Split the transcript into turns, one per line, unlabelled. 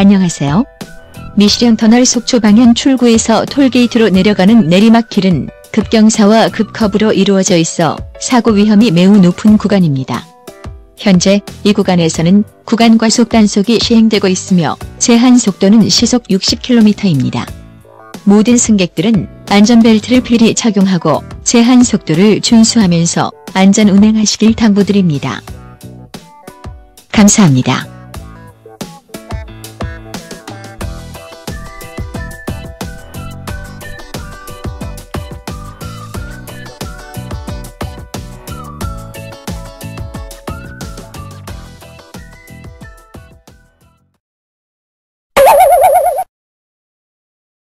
안녕하세요. 미시령 터널 속초 방향 출구에서 톨게이트로 내려가는 내리막길은 급경사와 급커브로 이루어져 있어 사고 위험이 매우 높은 구간입니다. 현재 이 구간에서는 구간 과속 단속이 시행되고 있으며 제한 속도는 시속 60km입니다. 모든 승객들은 안전벨트를 필히 착용하고 제한 속도를 준수하면서 안전 운행하시길 당부드립니다. 감사합니다.